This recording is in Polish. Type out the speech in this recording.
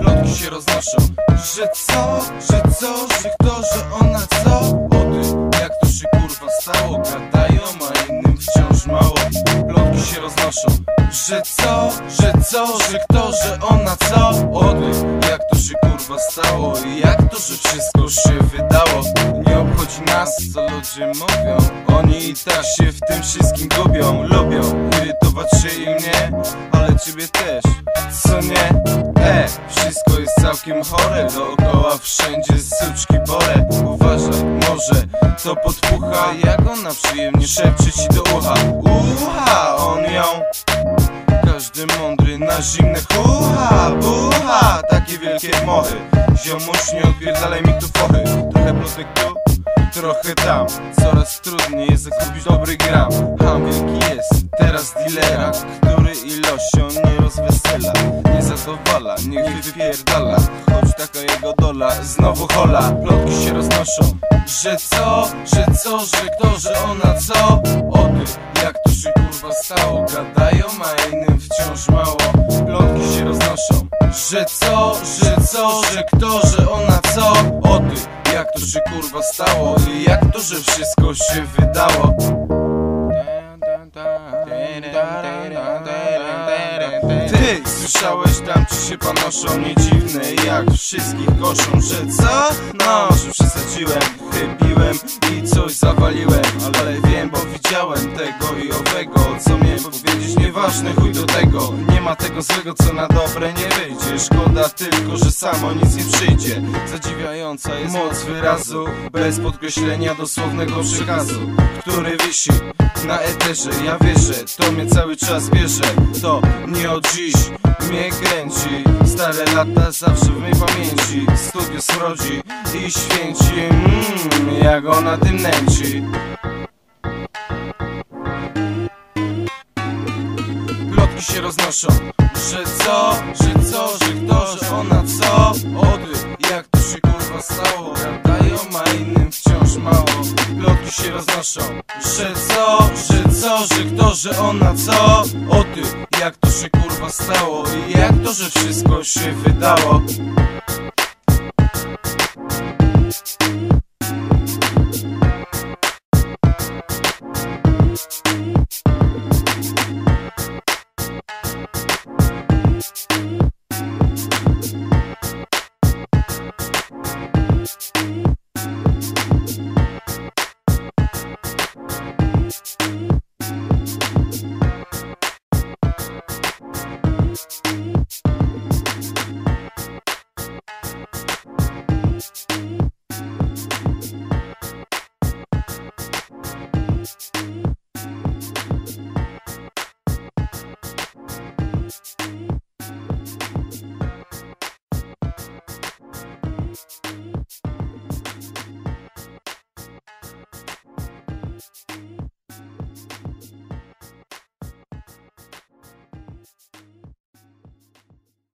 Plotki się roznoszą, że co, że co, że kto, że ona co? O ty, jak to się kurwa stało, gadają, a innym wciąż mało. Plotki się roznoszą, że co, że co, że kto, że ona co? O ty, jak to się kurwa stało i jak to, że wszystko się wydało obchodzi nas, co ludzie mówią Oni i tak się w tym wszystkim gubią Lubią irytować się i mnie, ale ciebie też Co nie? E, wszystko jest całkiem chore Dookoła wszędzie suczki bore. Uważaj, może to podpucha Jak ona przyjemnie szepcze ci do ucha. Ucha, on ją każdy mądry na zimne chucha, bucha Takie wielkie mochy. Ziomuś nie odpierdalaj mi tu fochy Trochę plotek tu, trochę tam Coraz trudniej jest zakupić dobry gram. Ham wielki jest, teraz dealera Który ilością nie rozwesela. Nie zadowala, niech wypierdala. Choć taka jego dola, znowu hola. Plotki się roznoszą Że co, że co, że kto, że ona co? O ty, jak to się kurwa stało? Gadają, a innym wciąż mało. Plotki się roznoszą Że co, że co, że kto, że ona co? O ty, jak to się kurwa stało I jak to, że wszystko się wydało ty słyszałeś tam czy się panoszą nie dziwne jak wszystkich koszą Że co? No, że przesadziłem, chybiłem i coś zawaliłem Ale wiem, bo widziałem tego i owego Co miałem powiedzieć, nieważne chuj do tego. Nie ma tego złego co na dobre nie wyjdzie. Szkoda tylko, że samo nic nie przyjdzie. Zadziwiająca jest moc wyrazu Bez podkreślenia dosłownego przekazu Który wisi na eterze. Ja wierzę, to mnie cały czas bierze. To nie od dziś mnie kręci. Stare lata zawsze w mej pamięci. Studio smrodzi i święci. Mm, Jak ona tym nęci Plotki się roznoszą. Że co, że co, że kto, że ona co? O ty, jak to się kurwa stało. Gadają, a innym wciąż mało. Plotki się roznoszą. Że co, że co, że kto, że ona co? O ty, jak to się kurwa stało. I jak to, że wszystko się wydało